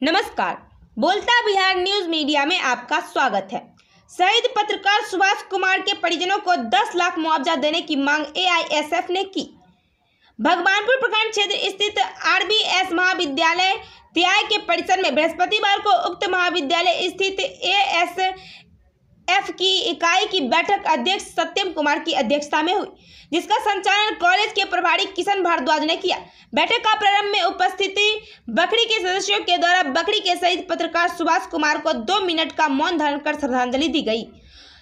नमस्कार। बोलता Bihar news media में आपका स्वागत है। शहीद पत्रकार सुभाष कुमार के परिजनों को 10 लाख मुआवजा देने की मांग एआईएसएफ ने की। भगवानपुर प्रखंड क्षेत्र स्थित आरबीएस महाविद्यालय त्याय के परिसर में बृहस्पतिवार को उक्त महाविद्यालय स्थित एएस एफ़ की इकाई की बैठक अध्यक्ष सत्यम कुमार की अध्यक्षता में हुई, जिसका संचालन कॉलेज के प्रभारी किशन भारद्वाज ने किया। बैठक का प्रारंभ में उपस्थिति बकरी के सदस्यों के द्वारा बकरी के शहीद पत्रकार सुभाष कुमार को दो मिनट का मौन धारण कर श्रद्धांजलि दी गई।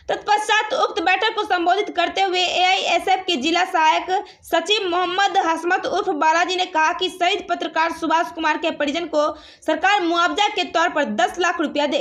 तत्पश्चात उक्त बैठक को संबोधित करते हुए एआईएसएफ के जिला सहायक सचिव मोहम्मद हसमत उर्फ़ बालाजी ने कहा कि शहीद पत्रकार सुभाष कुमार के परिजन को सरकार मुआवजा के तौर पर 10 लाख रुपया दे।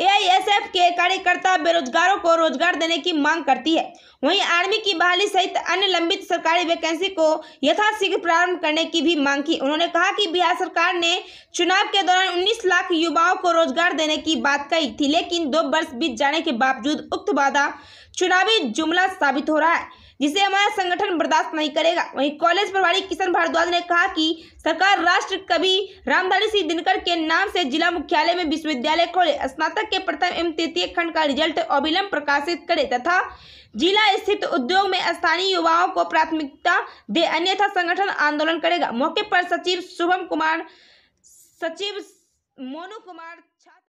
एआईएसएफ के कार्यकर्ता बेरोजगारों को रोज़गार देने की मांग करती है। वहीं आर्मी की बहाली सहित अन्य लंबित सरकारी वैकेंसी को यथाशीघ्र प्रारंभ करने की भी मांग की। उन्होंने कहा कि बिहार सरकार ने चुनाव के दौरान 19 लाख युवाओं को रोज़गार देने की बात कही थी, लेकिन दो वर्ष बीत जाने के बावजूद उक्त वादा चुनावी जुमला साबित हो रहा है। जिसे हमारा संगठन बर्दाश्त नहीं करेगा। वहीं कॉलेज प्रभारी किशन भारद्वाज ने कहा कि सरकार राष्ट्र कवि रामधारी सिंह दिनकर के नाम से जिला मुख्यालय में विश्वविद्यालय खोले। स्नातक के प्रथम एवं तृतीय खंड का रिज़ल्ट अविलंब प्रकाशित करे तथा जिला स्थित उद्योग में स्थानीय युवाओं को प्राथमिकता दे, अन्यथा संगठन आंदोलन करेगा। मौके पर सचिव शुभम कुमार, सचिव मोनू कुमार